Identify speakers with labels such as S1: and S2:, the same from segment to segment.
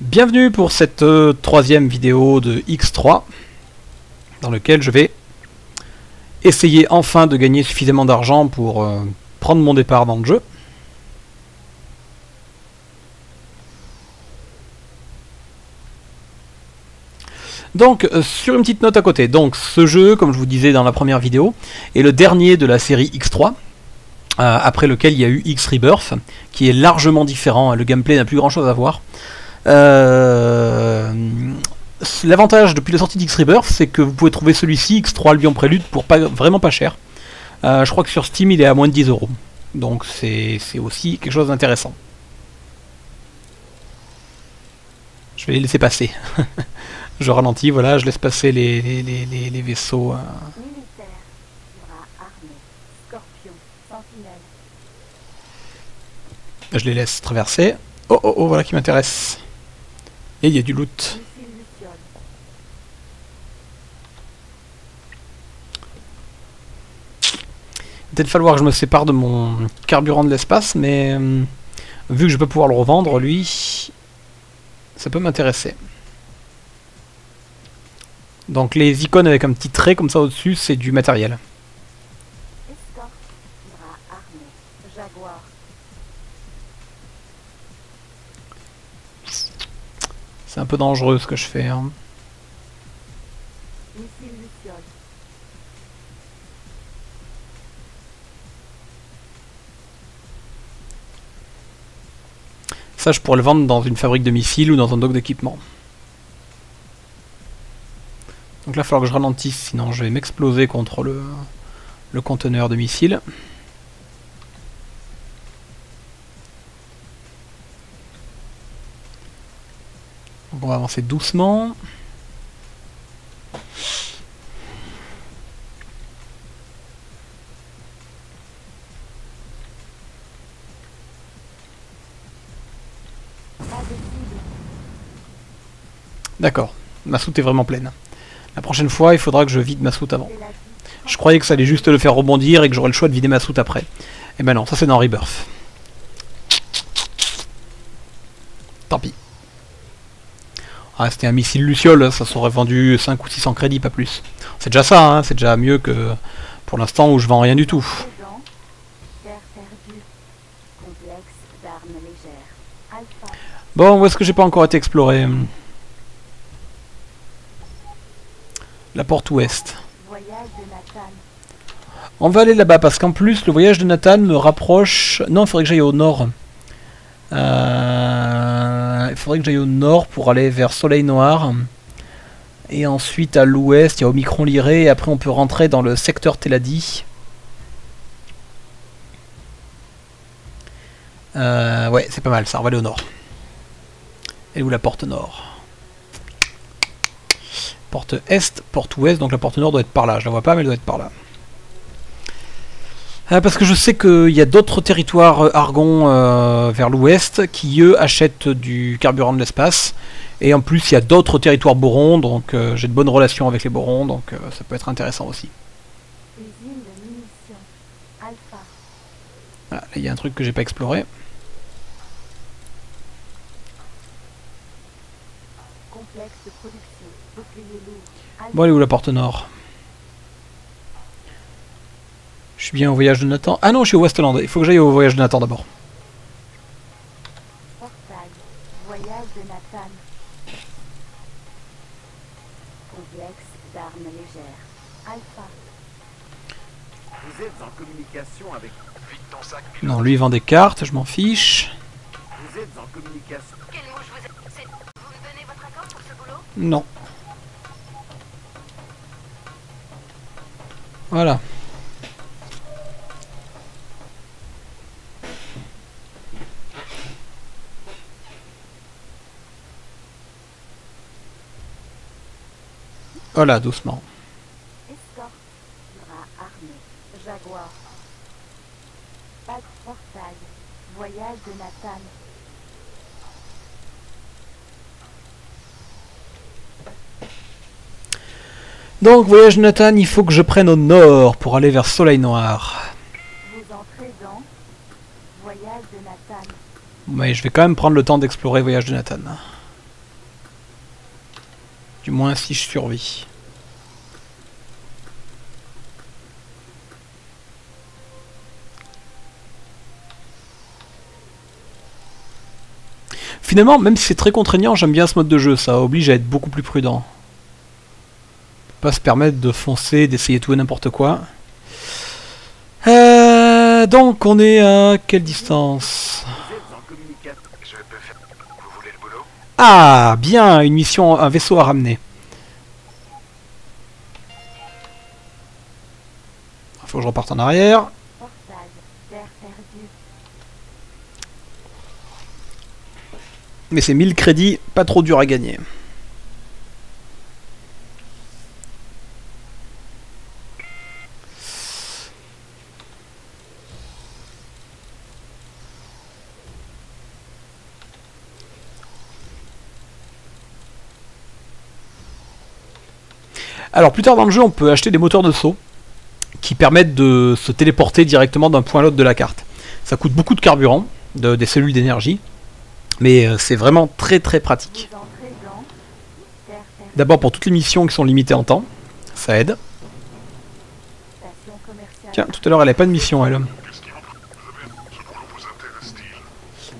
S1: Bienvenue pour cette euh, troisième vidéo de X3 dans lequel je vais essayer enfin de gagner suffisamment d'argent pour euh, prendre mon départ dans le jeu. Donc, euh, sur une petite note à côté, donc ce jeu, comme je vous disais dans la première vidéo, est le dernier de la série X3, euh, après lequel il y a eu X Rebirth, qui est largement différent, le gameplay n'a plus grand chose à voir. Euh, L'avantage depuis la sortie d'X Rebirth, c'est que vous pouvez trouver celui-ci, X3 Albion Prélude, pour pas, vraiment pas cher. Euh, je crois que sur Steam il est à moins de 10 euros. Donc c'est aussi quelque chose d'intéressant. Je vais les laisser passer. je ralentis, voilà, je laisse passer les, les, les, vaisseaux. euh. Je les laisse traverser. Oh oh oh, voilà qui m'intéresse. Et il y a du loot. Peut-être falloir que je me sépare de mon carburant de l'espace, mais euh, vu que je peux pouvoir le revendre, lui, ça peut m'intéresser. Donc les icônes avec un petit trait comme ça au-dessus, c'est du matériel.
S2: escorte, bras armé, jaguar,
S1: Un peu dangereux ce que je fais. hein. Ça, je pourrais le vendre dans une fabrique de missiles ou dans un dock d'équipement. Donc là, il va falloir que je ralentisse, sinon je vais m'exploser contre le conteneur de missiles. Va avancer doucement. D'accord, ma soute est vraiment pleine. La prochaine fois, il faudra que je vide ma soute avant. Je croyais que ça allait juste le faire rebondir et que j'aurais le choix de vider ma soute après. Et ben non, ça c'est dans Rebirth. Tant pis. Ah, c'était un missile Luciole, ça s'aurait vendu 5 ou 600 crédits, pas plus. C'est déjà ça, hein, c'est déjà mieux que pour l'instant où je vends rien du tout. Bon, où est-ce que j'ai pas encore été exploré La porte ouest. On va aller là-bas parce qu'en plus le voyage de Nathan me rapproche. Non, il faudrait que j'aille au nord. Euh, Il faudrait que j'aille au nord pour aller vers Soleil Noir. Et ensuite à l'ouest, il y a Omicron Liré. Et après, on peut rentrer dans le secteur Teladi. Euh, ouais, c'est pas mal ça. On va aller au nord. Et où la porte nord? Porte est, porte ouest. Donc la porte nord doit être par là. Je la vois pas, mais elle doit être par là. Euh, parce que je sais qu'il y a d'autres territoires euh, Argon euh, vers l'ouest qui eux achètent du carburant de l'espace. Et en plus il y a d'autres territoires Boron, donc euh, j'ai de bonnes relations avec les Borons, donc euh, ça peut être intéressant aussi.
S2: usine de munitions, alpha,
S1: Ah, là il y a un truc que j'ai pas exploré.
S2: complexe de production,
S1: Bon, elle est où la porte nord Je suis bien au voyage de Nathan. Ah non, je suis au Westland. Il faut que j'aille au voyage de Nathan d'abord.
S2: portail, voyage de Nathan, complexe d'armes légères, alpha,
S3: Vous êtes en communication avec. Vide ton sac,
S1: Non, lui il vend des cartes, je m'en fiche.
S3: Vous êtes en communication.
S4: Quelle mouche vous êtes Vous me donnez votre accord pour ce boulot?
S1: Non. Voilà. Voilà, doucement.
S2: escorte, bras armé, jaguar, pas de portail, voyage de Nathan,
S1: Donc, voyage de Nathan, il faut que je prenne au nord pour aller vers Soleil Noir.
S2: vous entrez dans voyage de Nathan,
S1: Mais je vais quand même prendre le temps d'explorer Voyage de Nathan. Du moins si je survis. Finalement, même si c'est très contraignant, j'aime bien ce mode de jeu, ça oblige à être beaucoup plus prudent. Pas se permettre de foncer, d'essayer tout et n'importe quoi. Euh, donc on est à quelle distance
S3: Vous êtes en communication.
S5: Je peux faire. Vous voulez le boulot
S1: Ah, bien, une mission, un vaisseau à ramener. Faut que je reparte en arrière. Mais c'est 1000 crédits, pas trop dur à gagner. Alors plus tard dans le jeu, on peut acheter des moteurs de saut qui permettent de se téléporter directement d'un point à l'autre de la carte. Ça coûte beaucoup de carburant, de- des cellules d'énergie, mais euh, c'est vraiment très très pratique. D'abord pour toutes les missions qui sont limitées en temps, ça aide. Tiens, tout à l'heure elle avait pas de mission elle.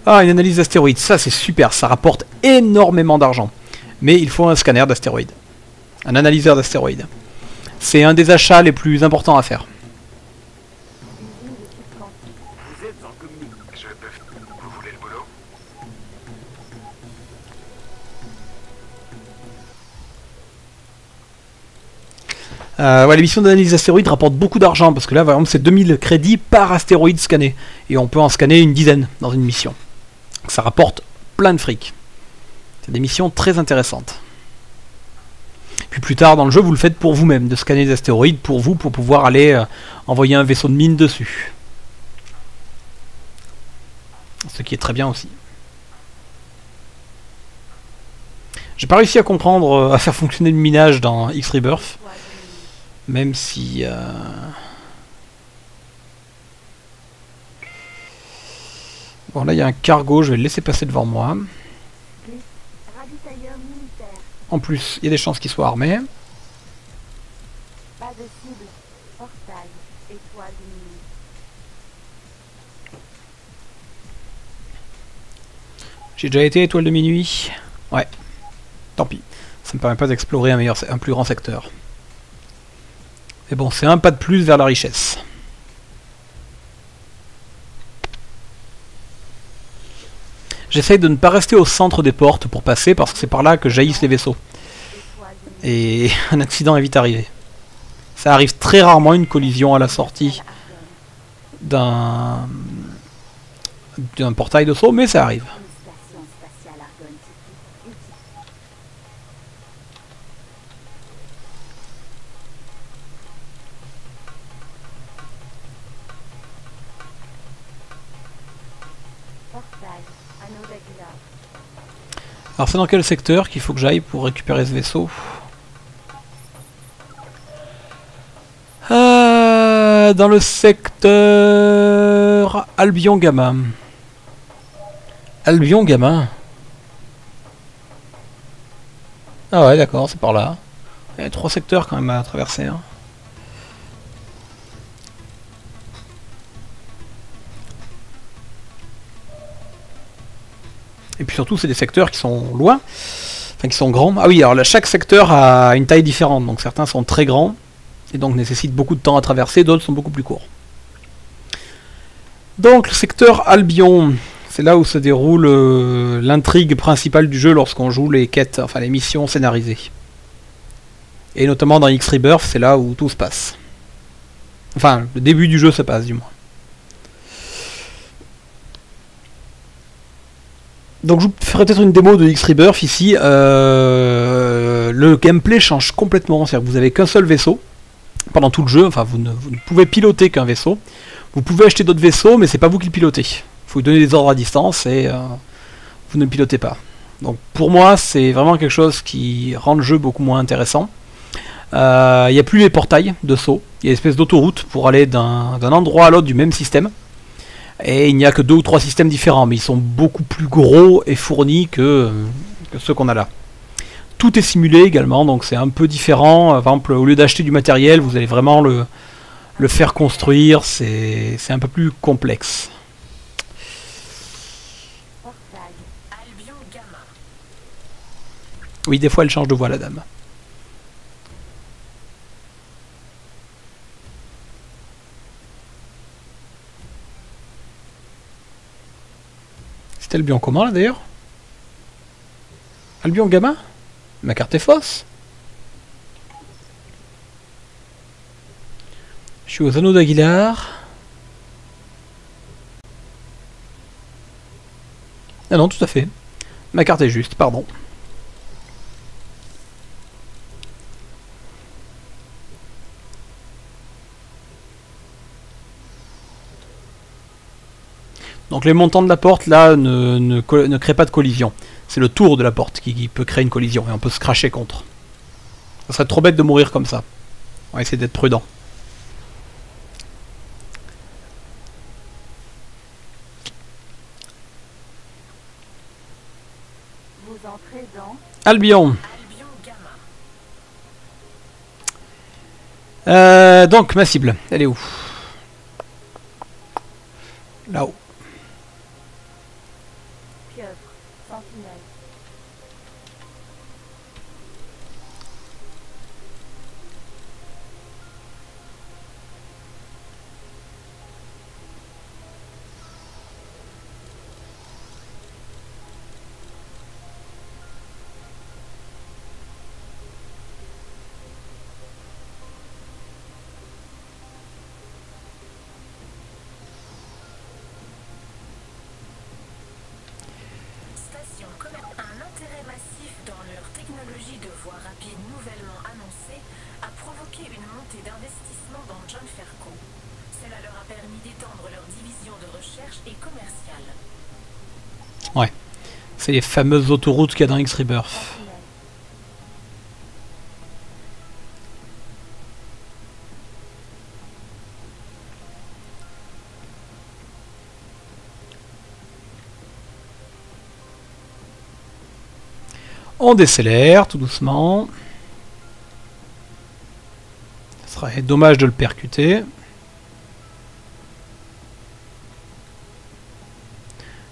S1: Ah, une analyse d'astéroïdes, ça c'est super, ça rapporte énormément d'argent. Mais il faut un scanner d'astéroïdes. Un analyseur d'astéroïdes. C'est un des achats les plus importants à faire. Euh, les missions d'analyse d'astéroïdes rapportent beaucoup d'argent parce que là, par exemple, c'est 2000 crédits par astéroïde scanné. Et on peut en scanner une dizaine dans une mission. Ça rapporte plein de fric. C'est des missions très intéressantes. Puis plus tard dans le jeu, vous le faites pour vous-même, de scanner des astéroïdes pour vous, pour pouvoir aller euh, envoyer un vaisseau de mine dessus. Ce qui est très bien aussi. J'ai pas réussi à comprendre, euh, à faire fonctionner le minage dans X-Rebirth. Même si... euh, Bon là il y a un cargo, je vais le laisser passer devant moi. En plus, il y a des chances qu'il soit armé.
S2: Pas de cible. Portail. Étoile.
S1: J'ai déjà été étoile de minuit. Ouais. Tant pis. Ça me permet pas d'explorer un, meilleur, un plus grand secteur. Mais bon, c'est un pas de plus vers la richesse. J'essaye de ne pas rester au centre des portes pour passer parce que c'est par là que jaillissent les vaisseaux. Et un accident est vite arrivé. Ça arrive très rarement une collision à la sortie d'un d'un portail de saut, mais ça arrive. Alors c'est dans quel secteur qu'il faut que j'aille pour récupérer ce vaisseau Euh, Dans le secteur Albion Gamma. Albion Gamma. Ah ouais d'accord, c'est par là. Il y a trois secteurs quand même à traverser. hein. Et puis surtout, c'est des secteurs qui sont loin, enfin qui sont grands. Ah oui, alors là, chaque secteur a une taille différente, donc certains sont très grands et donc nécessitent beaucoup de temps à traverser, d'autres sont beaucoup plus courts. Donc le secteur Albion, c'est là où se déroule euh, l'intrigue principale du jeu lorsqu'on joue les quêtes, enfin les missions scénarisées. Et notamment dans X-Rebirth, c'est là où tout se passe. Enfin, le début du jeu se passe du moins. Donc je vous ferai peut-être une démo de X-Rebirth ici. Euh, le gameplay change complètement, c'est-à-dire que vous avez qu'un seul vaisseau pendant tout le jeu, enfin vous ne, pouvez piloter qu'un vaisseau. Vous pouvez acheter d'autres vaisseaux, mais c'est pas vous qui le pilotez. Il faut lui donner des ordres à distance et euh, vous ne le pilotez pas. Donc pour moi, c'est vraiment quelque chose qui rend le jeu beaucoup moins intéressant. Euh, Il n'y a plus les portails de saut, il y a une espèce d'autoroute pour aller d'un endroit à l'autre du même système. Et il n'y a que deux ou trois systèmes différents, mais ils sont beaucoup plus gros et fournis que, ceux qu'on a là. tout est simulé également, donc c'est un peu différent. Par exemple, au lieu d'acheter du matériel, vous allez vraiment le, le faire construire. C'est un peu plus complexe. Oui, des fois, elle change de voix, la dame. C'est Albion comment, là, d'ailleurs Albion Gamma? Ma carte est fausse Je suis aux anneaux d'Aguilar. Ah non, tout à fait. Ma carte est juste, pardon. Donc les montants de la porte là ne, ne, créent pas de collision. C'est le tour de la porte qui, qui peut créer une collision et on peut se cracher contre. Ça serait trop bête de mourir comme ça. On va essayer d'être prudent.
S2: Vous entrez dans
S1: Albion. Euh, donc ma cible, elle est où? Là-haut.
S2: Pieuvre. Sentinelle.
S4: Station commerciale. Un intérêt massif dans leur technologie de voie rapide nouvellement annoncée a d'investissement dans John Ferco. Cela leur a permis d'étendre leur division de recherche et commerciale.
S1: C'est les fameuses autoroutes qu'il y a dans X-Rebirth. On décélère tout doucement. Serait dommage de le percuter.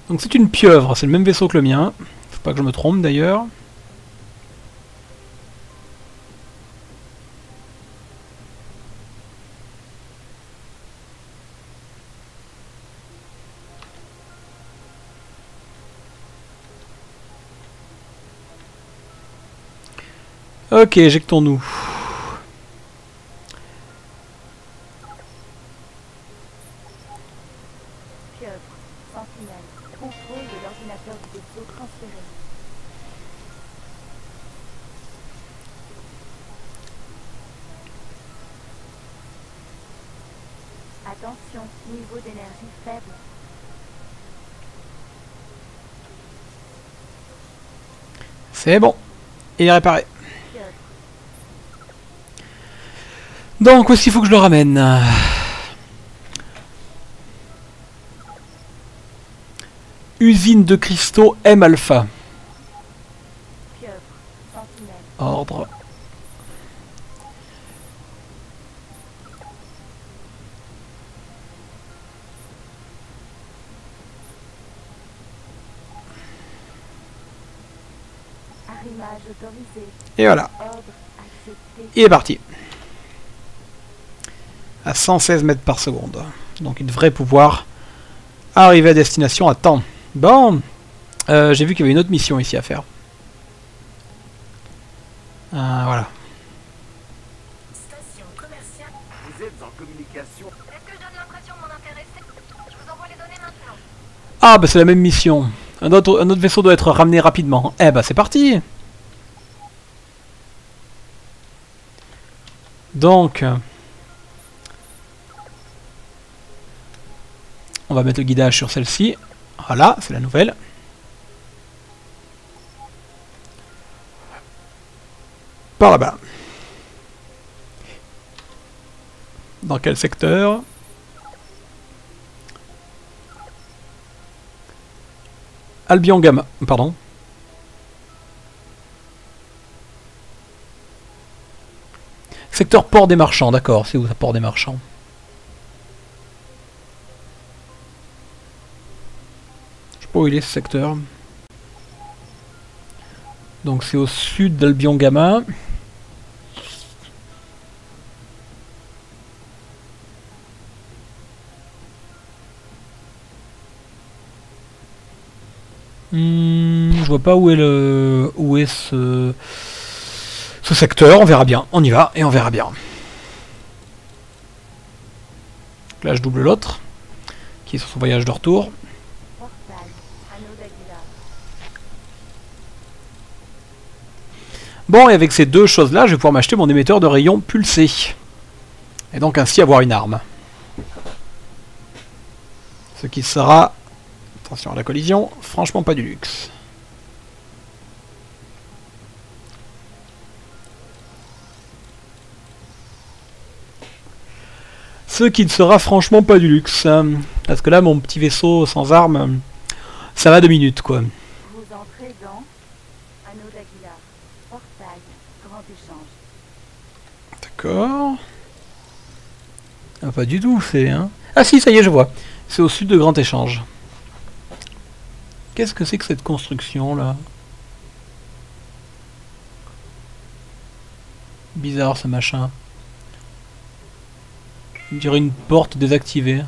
S1: Donc c'est une pieuvre, c'est le même vaisseau que le mien. Faut pas que je me trompe d'ailleurs. Ok, éjectons-nous.
S2: Attention, niveau d'énergie faible.
S1: C'est bon. Il est réparé. Donc, où est-ce qu'il faut que je le ramène? Usine de cristaux M alpha.
S2: Pieuvre. Sentinelle.
S1: Ordre. Et voilà. Il est parti. À 116 mètres par seconde. Donc il devrait pouvoir arriver à destination à temps. Bon. Euh, J'ai vu qu'il y avait une autre mission ici à faire. Euh, voilà.
S4: Station commerciale.
S3: Vous êtes en communication
S4: Est-ce que je donne l'impression de m'en intéresser Je vous envoie les données maintenant.
S1: Ah bah c'est la même mission. Un autre, un autre vaisseau doit être ramené rapidement. Eh bah c'est parti Donc... On va mettre le guidage sur celle-ci. Voilà, c'est la nouvelle. Par là-bas. Dans quel secteur? Albion Gamma, pardon. Secteur port des marchands, d'accord, c'est où ça, port des marchands Je sais pas où il est ce secteur. Donc c'est au sud d'Albion Gamma. Hmm, je vois pas où est le où est ce ce secteur, on verra bien. On y va et on verra bien. Là je double l'autre qui est sur son voyage de retour. Bon, et avec ces deux choses-là, je vais pouvoir m'acheter mon émetteur de rayons pulsé. Et donc ainsi avoir une arme. Ce qui sera, attention à la collision, franchement pas du luxe. Ce qui ne sera franchement pas du luxe. hein. Parce que là, mon petit vaisseau sans arme, ça va deux minutes quoi.
S2: Vous entrez dans Anneau d'Aguilar. Portail. Grand échange.
S1: D'accord. Ah, pas du tout, c'est... Hein. Ah si, ça y est, je vois. C'est au sud de Grand Échange. Qu'est-ce que c'est que cette construction, là Bizarre, ce machin. On dirait une porte désactivée.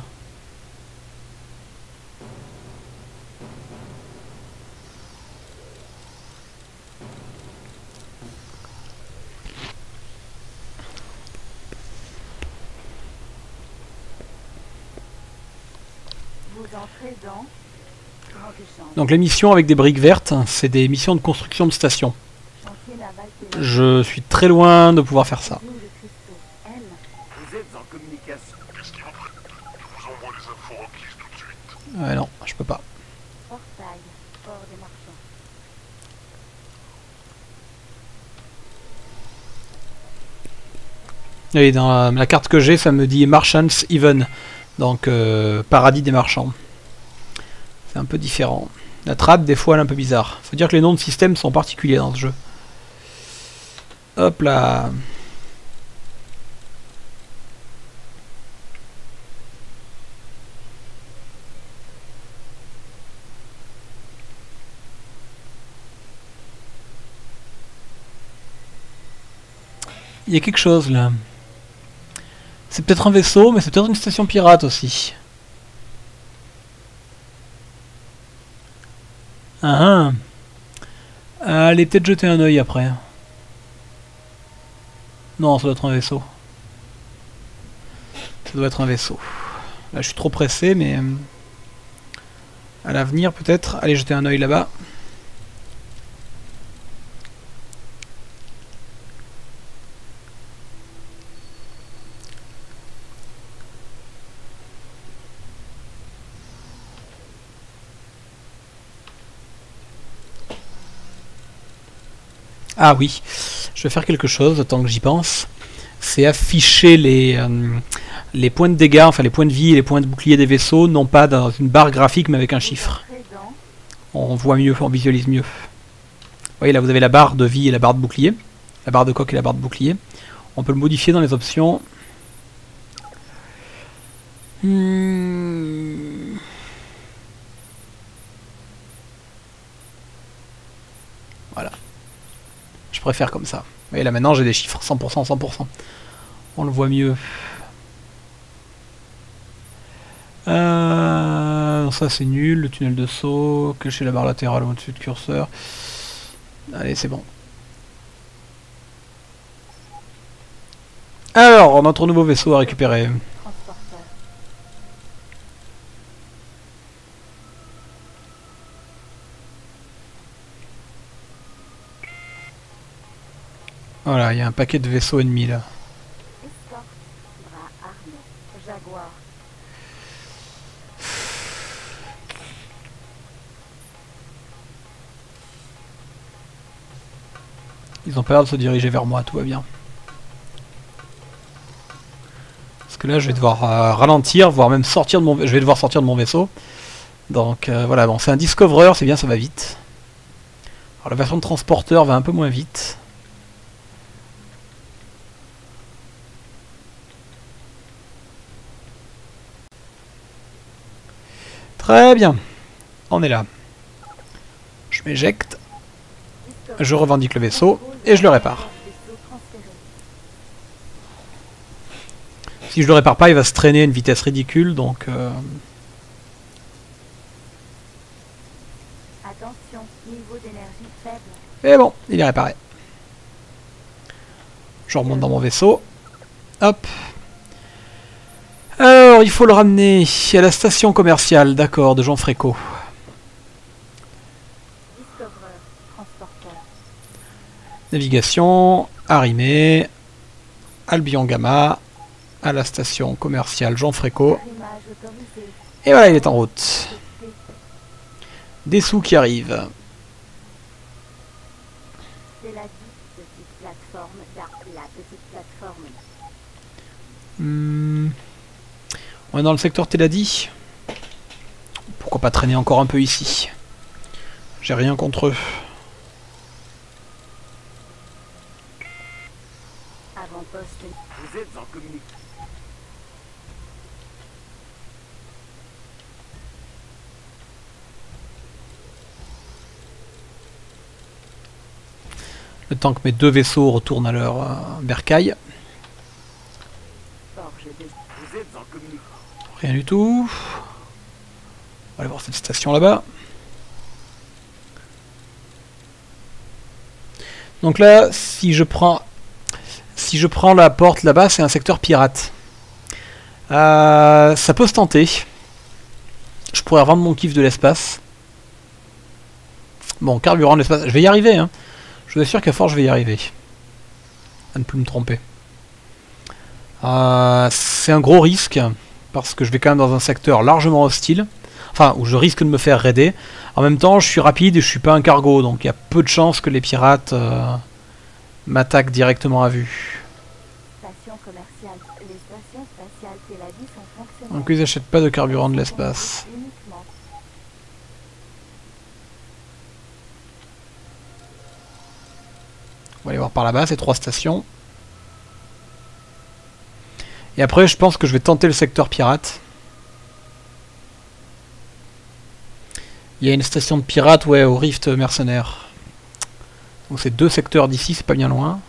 S1: Donc les missions avec des briques vertes, c'est des missions de construction de stations. Je suis très loin de pouvoir faire ça.
S2: Joue de cristaux. M.
S3: Vous êtes en communication.
S5: Qu'est-ce qui vous prête Je vous envoie les infos requises tout de suite.
S1: Ouais, non, je peux pas.
S2: Portail. Port des marchands.
S1: Et dans la, la carte que j'ai, ça me dit Marchants Even, donc euh, paradis des marchands. C'est un peu différent. La trad, des fois, elle est un peu bizarre. Faut dire que les noms de système sont particuliers dans ce jeu. Hop là. Il y a quelque chose là. C'est peut-être un vaisseau, mais c'est peut-être une station pirate aussi. Ah ah. Allez, peut-être jeter un œil après. Non, ça doit être un vaisseau. Ça doit être un vaisseau. Là, je suis trop pressé, mais... euh, À l'avenir, peut-être. Allez, jeter un œil là-bas. Ah oui, je vais faire quelque chose tant que j'y pense. C'est afficher les, euh, les points de dégâts, enfin les points de vie et les points de bouclier des vaisseaux, non pas dans une barre graphique mais avec un chiffre. On voit mieux, on visualise mieux. Vous voyez là vous avez la barre de vie et la barre de bouclier. La barre de coque et la barre de bouclier. On peut le modifier dans les options. Hmm. Voilà. Je préfère comme ça. Voyez là maintenant j'ai des chiffres 100%, 100%. On le voit mieux. Euh, ça c'est nul, le tunnel de saut, cacher la barre latérale au-dessus de curseur. Allez, c'est bon. Alors, notre nouveau vaisseau à récupérer.
S2: transporteur.
S1: Voilà, il y a un paquet de vaisseaux ennemis là. Ils ont l'air de se diriger vers moi, tout va bien. Parce que là, je vais devoir euh, ralentir, voire même sortir de mon... De mon vaisseau. Donc euh, voilà, bon, c'est un Discoverer, c'est bien, ça va vite. Alors la version de transporteur va un peu moins vite. Très bien. On est là. Je m'éjecte, je revendique le vaisseau et je le répare. Si je le répare pas, il va se traîner à une vitesse ridicule, donc... euh. Mais bon, il est réparé. Je remonte dans mon vaisseau. Hop. Il faut le ramener à la station commerciale, d'accord, de Jean Fréco. Navigation, arrimé, Albion Gamma, à la station commerciale Jean Fréco. Et voilà, il est en route. Des sous qui arrivent. Hmm. On est dans le secteur Teladi. Pourquoi pas traîner encore un peu ici? J'ai rien contre eux.
S2: Avant-poste.
S3: Vous êtes en communication.
S1: Le temps que mes deux vaisseaux retournent à leur euh, bercail.
S2: Forge de
S3: Vous êtes en communication.
S1: Du tout. On va aller voir cette station là-bas. Donc là, si je prends, si je prends la porte là-bas, c'est un secteur pirate. Euh, ça peut se tenter. Je pourrais revendre mon kiff de l'espace. Bon, carburant de l'espace, je vais y arriver. Hein. Je vous assure qu'à force, je vais y arriver. À ne plus me tromper. Euh, c'est un gros risque parce que je vais quand même dans un secteur largement hostile, enfin où je risque de me faire raider. En même temps, je suis rapide et je suis pas un cargo, donc il y a peu de chances que les pirates euh, m'attaquent directement à vue. Donc ils n'achètent pas de carburant de l'espace. On va aller voir par là-bas, ces trois stations. Et après, je pense que je vais tenter le secteur pirate. Il y a une station de pirates, ouais, au Rift mercenaire. Donc c'est deux secteurs d'ici, c'est pas bien loin.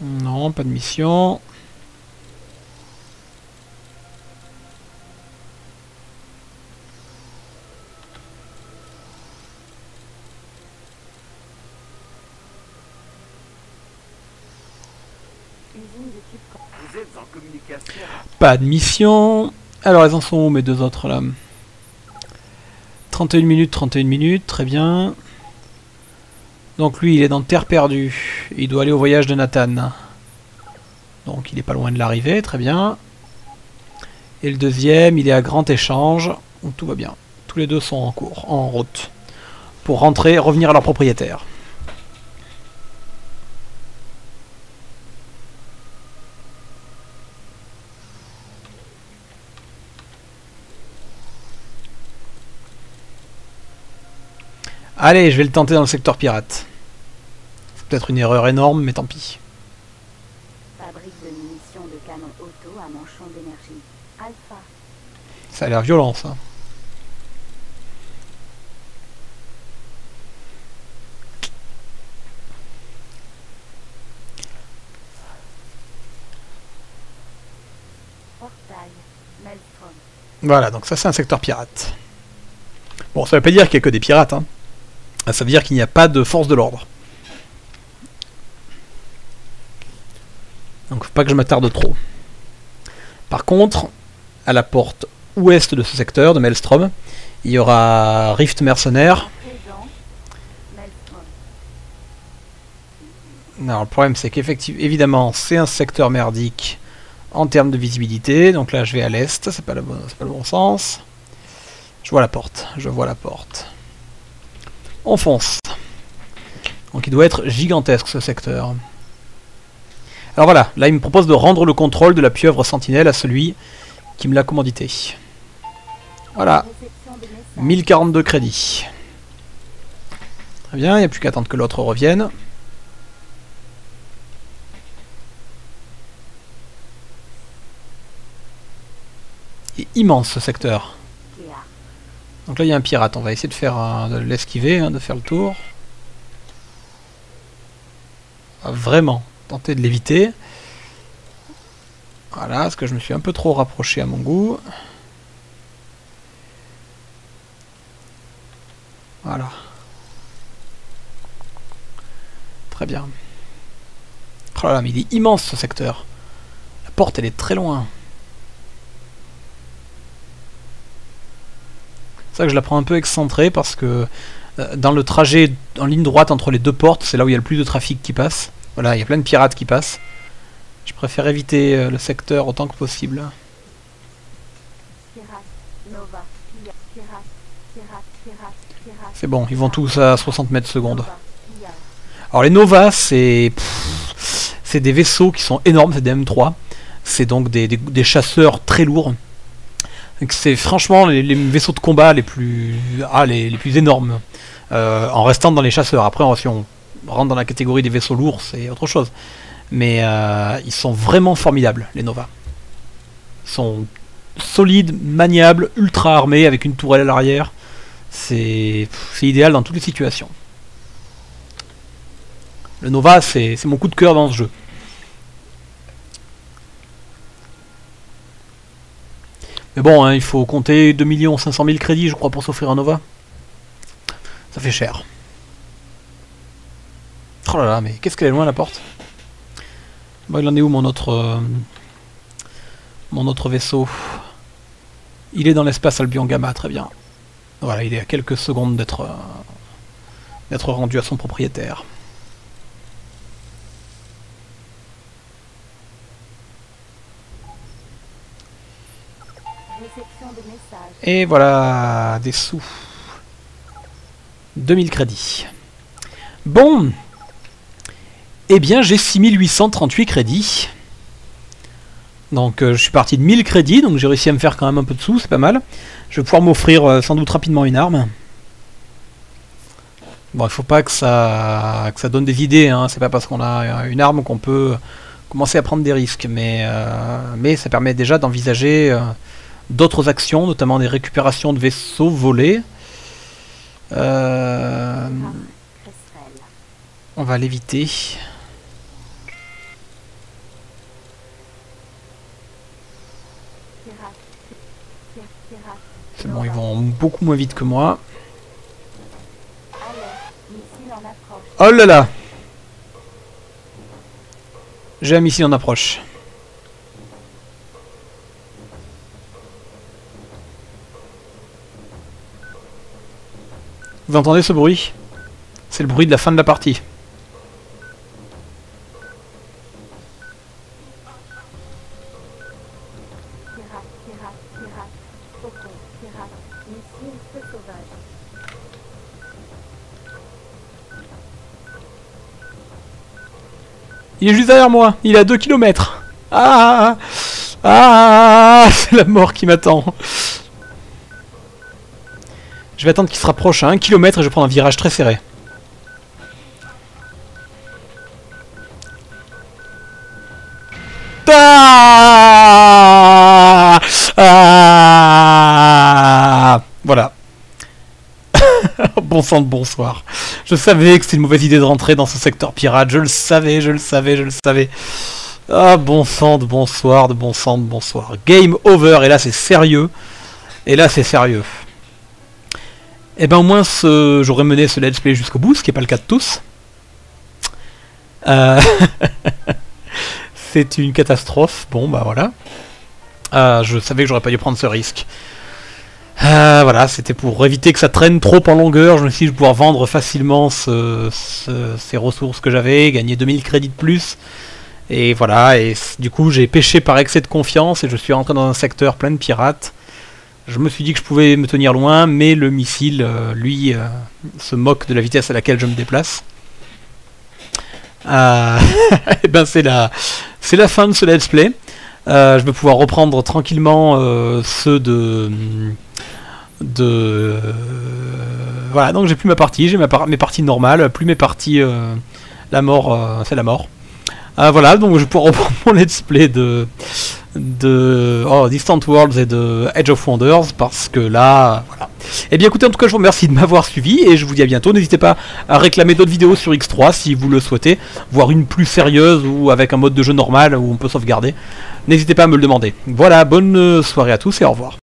S1: Non, pas de mission.
S2: Usine de tubes.
S3: Vous êtes en communication.
S1: Pas de mission. Alors, elles en sont où mes deux autres là? 31 minutes, 31 minutes, très bien. Donc lui, il est dans Terre perdue. Il doit aller au voyage de Nathan. Donc il est pas loin de l'arrivée, très bien. Et le deuxième, il est à Grand Échange. Tout va bien. Tous les deux sont en cours, en route. Pour rentrer, revenir à leur propriétaire. Allez, je vais le tenter dans le secteur pirate. C'est peut-être une erreur énorme, mais tant pis.
S2: Fabrique de munitions de canon auto à manchon d'énergie. Alpha.
S1: Ça a l'air violent, ça. Voilà, donc ça c'est un secteur pirate. Bon, ça veut pas dire qu'il y a que des pirates, hein. Ça veut dire qu'il n'y a pas de force de l'ordre. Donc faut pas que je m'attarde trop. Par contre, à la porte ouest de ce secteur, de Maelstrom, il y aura Rift Mercenaire. Alors le problème c'est qu'effectivement, évidemment, c'est un secteur merdique en termes de visibilité. Donc là je vais à l'est, c'est pas, le bon- pas le bon sens. Je vois la porte, je vois la porte. On fonce. Donc il doit être gigantesque ce secteur. Alors voilà, là il me propose de rendre le contrôle de la pieuvre sentinelle à celui qui me l'a commandité. Voilà. 1042 crédits. Très bien, il n'y a plus qu'à attendre que l'autre revienne. Et immense ce secteur. Donc là il y a un pirate, on va essayer de faire de l'esquiver, hein, de faire le tour. Va vraiment tenter de l'éviter. Voilà, parce que je me suis un peu trop rapproché à mon goût. Voilà. Très bien. Oh là là, mais il est immense ce secteur. La porte elle est très loin. C'est ça que je la prends un peu excentrée parce que euh, dans le trajet en ligne droite entre les deux portes, c'est là où il y a le plus de trafic qui passe. Voilà, il y a plein de pirates qui passent. Je préfère éviter euh, le secteur autant que possible. C'est bon, ils vont tous à 60 mètres.
S2: Pia.
S1: Alors les Nova, c'est c'est des vaisseaux qui sont énormes, c'est des M3. C'est donc des chasseurs très lourds. C'est franchement les, vaisseaux de combat les plus ah, les, les plus énormes. Euh, en restant dans les chasseurs. Après, si on rentre dans la catégorie des vaisseaux lourds, c'est autre chose. Mais euh, ils sont vraiment formidables, les Nova. Ils sont solides, maniables, ultra armés, avec une tourelle à l'arrière. C'est idéal dans toutes les situations. Le Nova, c'est mon coup de cœur dans ce jeu. Mais bon, hein, il faut compter 2 500 000 crédits, je crois, pour s'offrir un Nova. Ça fait cher. Oh là là, mais qu'est-ce qu'elle est loin la porte? Bon, il en est où mon autre... euh, mon autre vaisseau? Il est dans l'espace Albion Gamma, très bien. Voilà, il est à quelques secondes d'être... euh, d'être rendu à son propriétaire. Et voilà, des sous. 2000 crédits. Bon. Eh bien, j'ai 6838 crédits. Donc, euh, je suis parti de 1000 crédits, donc j'ai réussi à me faire quand même un peu de sous, c'est pas mal. Je vais pouvoir m'offrir euh, sans doute rapidement une arme. Bon, il faut pas que ça, ça donne des idées, hein. c'est pas parce qu'on a euh, une arme qu'on peut commencer à prendre des risques, mais, ça permet déjà d'envisager d'autres actions, notamment des récupérations de vaisseaux volés. Euh, on va l'éviter. C'est bon, ils vont beaucoup moins vite que moi. Oh là là J'ai un missile en approche. Vous entendez ce bruit? C'est le bruit de la fin de la partie. Il est juste derrière moi, il est à 2 km. Ah Ah C'est la mort qui m'attend. Je vais attendre qu'il se rapproche à 1 km et je prendre un virage très serré. Ah Voilà. bon sang de bonsoir. Je savais que c'était une mauvaise idée de rentrer dans ce secteur pirate. Je le savais, je le savais, je le savais. Ah, bon sang de bonsoir, de bon sang de bonsoir. Game over. Et là, c'est sérieux. Et là, c'est sérieux. Et ben, au moins, ce... j'aurais mené ce let's play jusqu'au bout, ce qui n'est pas le cas de tous. Euh, c'est une catastrophe. Bon, bah voilà. Euh, je savais que j'aurais pas dû prendre ce risque. Euh, voilà, c'était pour éviter que ça traîne trop en longueur. Je me suis dit je pouvoir vendre facilement ce- ce- ces ressources que j'avais, gagner 2000 crédits de plus. Et voilà, et du coup j'ai pêché par excès de confiance et je suis rentré dans un secteur plein de pirates. Je me suis dit que je pouvais me tenir loin, mais le missile, euh, lui, euh, se moque de la vitesse à laquelle je me déplace. Euh, et ben c'est la, c'est la fin de ce let's play. Je vais pouvoir reprendre tranquillement ceux de de voilà donc j'ai plus ma partie j'ai ma mes parties normales plus mes parties la mort c'est la mort Ah, voilà, donc je pourrais reprendre mon let's play de, de oh, Distant Worlds et de Edge of Wonders parce que là, voilà. Eh bien écoutez, en tout cas je vous remercie de m'avoir suivi et je vous dis à bientôt. N'hésitez pas à réclamer d'autres vidéos sur X3 si vous le souhaitez, voire une plus sérieuse ou avec un mode de jeu normal où on peut sauvegarder. N'hésitez pas à me le demander. Voilà, bonne soirée à tous et au revoir.